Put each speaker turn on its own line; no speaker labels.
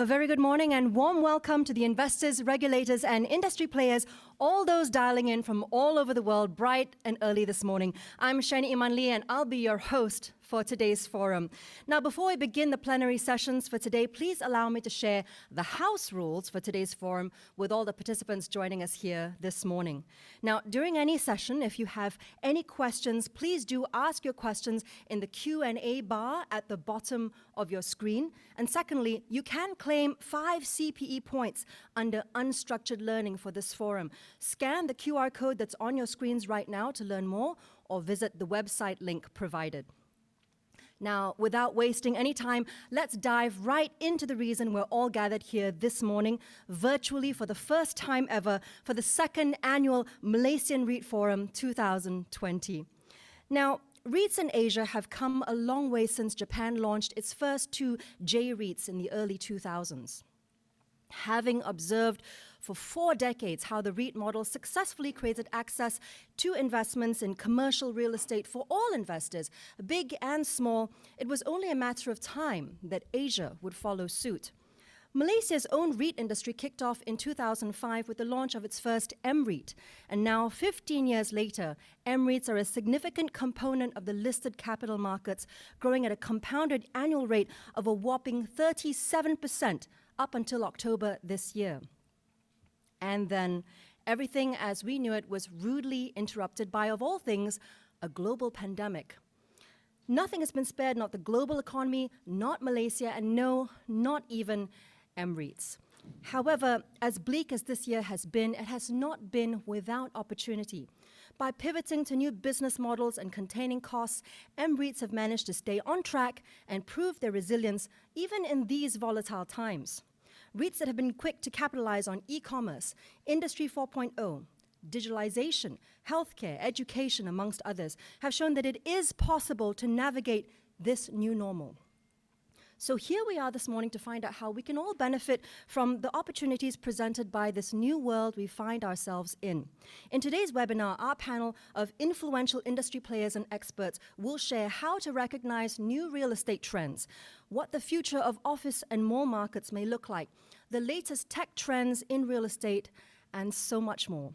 A very good morning and warm welcome to the investors, regulators, and industry players, all those dialing in from all over the world bright and early this morning. I'm Shani Iman Lee and I'll be your host for today's forum. Now, before we begin the plenary sessions for today, please allow me to share the House rules for today's forum with all the participants joining us here this morning. Now, during any session, if you have any questions, please do ask your questions in the Q&A bar at the bottom of your screen. And secondly, you can claim five CPE points under unstructured learning for this forum. Scan the QR code that's on your screens right now to learn more or visit the website link provided. Now, without wasting any time, let's dive right into the reason we're all gathered here this morning, virtually for the first time ever, for the second annual Malaysian REIT Forum 2020. Now, REITs in Asia have come a long way since Japan launched its first two J REITs in the early 2000s. Having observed for four decades how the REIT model successfully created access to investments in commercial real estate for all investors, big and small, it was only a matter of time that Asia would follow suit. Malaysia's own REIT industry kicked off in 2005 with the launch of its first M-REIT. And now, 15 years later, M-REITs are a significant component of the listed capital markets, growing at a compounded annual rate of a whopping 37% up until October this year. And then everything as we knew it was rudely interrupted by, of all things, a global pandemic. Nothing has been spared, not the global economy, not Malaysia, and no, not even M-REITs. However, as bleak as this year has been, it has not been without opportunity. By pivoting to new business models and containing costs, M-REITs have managed to stay on track and prove their resilience even in these volatile times. REITs that have been quick to capitalize on e-commerce, Industry 4.0, digitalization, healthcare, education, amongst others, have shown that it is possible to navigate this new normal. So here we are this morning to find out how we can all benefit from the opportunities presented by this new world we find ourselves in. In today's webinar, our panel of influential industry players and experts will share how to recognize new real estate trends, what the future of office and mall markets may look like, the latest tech trends in real estate, and so much more.